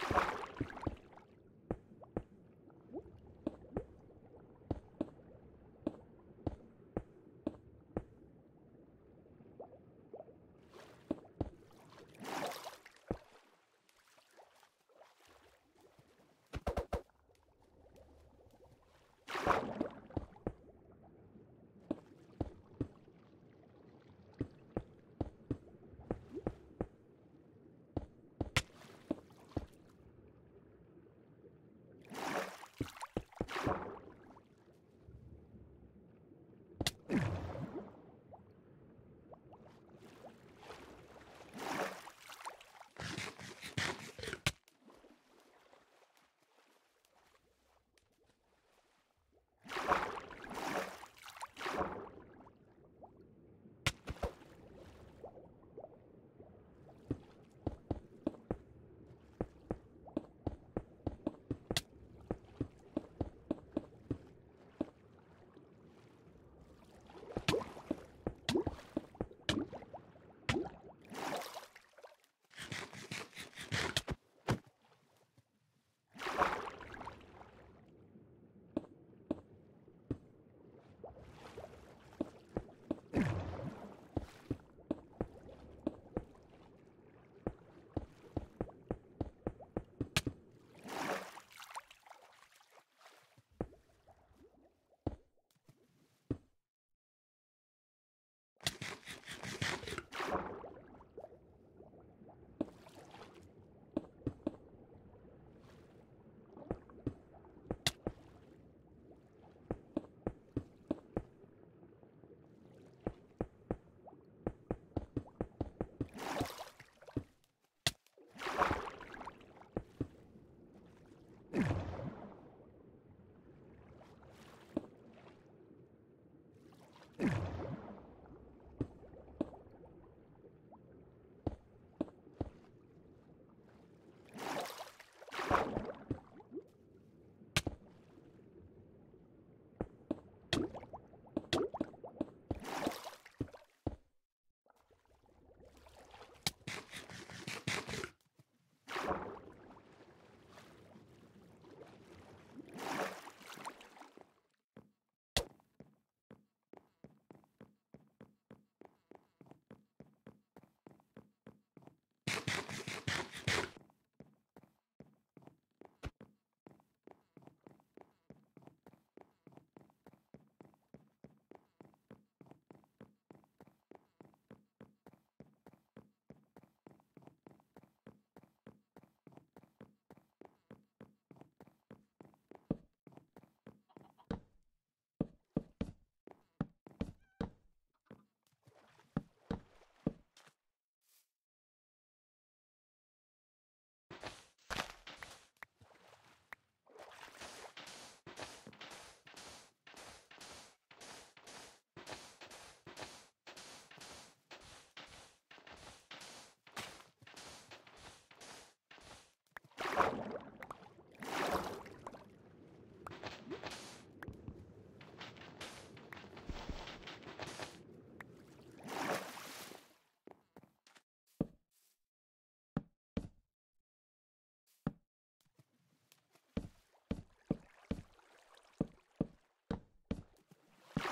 you you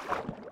you